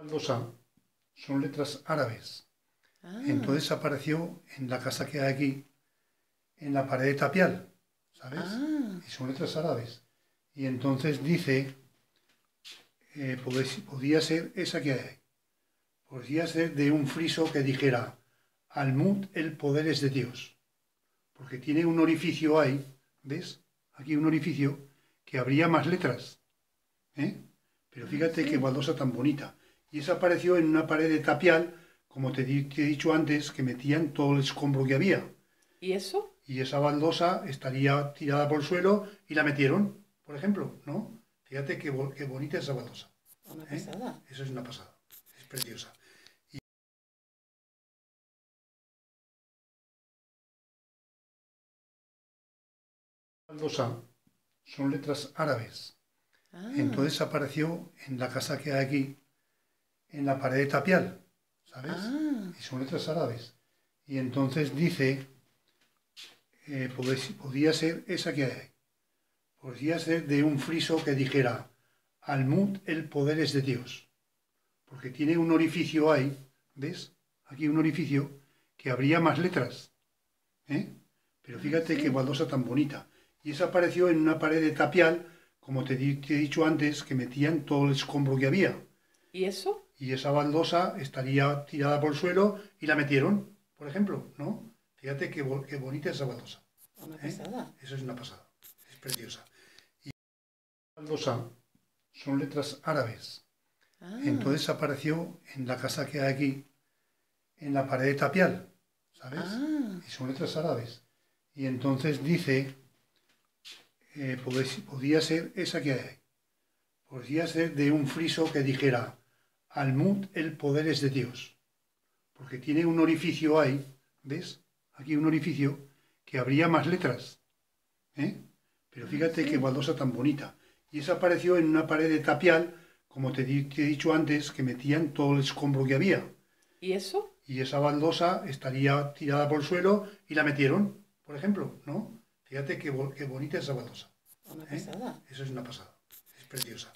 baldosa son letras árabes. Ah, Entonces apareció en la casa que hay aquí, en la pared de tapial, ¿sabes? ah, Y son letras árabes. Y entonces dice, eh, podés- podía ser esa que hay. Podría ser de un friso que dijera, Almud el poder es de Dios. Porque tiene un orificio ahí, ¿ves? Aquí un orificio que habría más letras. ¿eh? Pero fíjate qué baldosa tan bonita. Y esa apareció en una pared de tapial, como te, di- te he dicho antes, que metían todo el escombro que había. ¿y eso? Y esa baldosa estaría tirada por el suelo y la metieron, por ejemplo, ¿no? Fíjate qué, qué bonita esa baldosa. Una ¿eh? pasada. Eso es una pasada. Es preciosa. baldosa son letras árabes. Ah, Entonces apareció en la casa que hay aquí, en la pared de tapial, ¿sabes? ah, Y son letras árabes. Y entonces dice, eh, podés- podía ser esa que hay. Podría ser de un friso que dijera, Almud el poder es de Dios. Porque tiene un orificio ahí, ¿ves? Aquí un orificio que habría más letras. ¿eh? Pero fíjate qué baldosa tan bonita. Y esa apareció en una pared de tapial, como te, te he dicho antes, que metían todo el escombro que había. ¿y eso? Y esa baldosa estaría tirada por el suelo y la metieron, por ejemplo, ¿no? Fíjate qué, qué bonita esa baldosa. Una ¿eh? pasada. Eso es una pasada. Es preciosa. Y baldosa son letras árabes. Ah, Entonces apareció en la casa que hay aquí, en la pared de tapial, ¿sabes? ah, Y son letras árabes. Y entonces dice, eh, podés- podía ser esa que hay. Podría ser de un friso que dijera, Almud el poder es de Dios. Porque tiene un orificio ahí, ¿ves? Aquí un orificio que habría más letras. ¿eh? Pero fíjate qué baldosa tan bonita. Y esa apareció en una pared de tapial, como te, he dicho antes, que metían todo el escombro que había. ¿y eso? Y esa baldosa estaría tirada por el suelo y la metieron, por ejemplo, ¿no? Fíjate qué, qué bonita esa baldosa. Una ¿eh? pasada. Eso es una pasada. Es preciosa.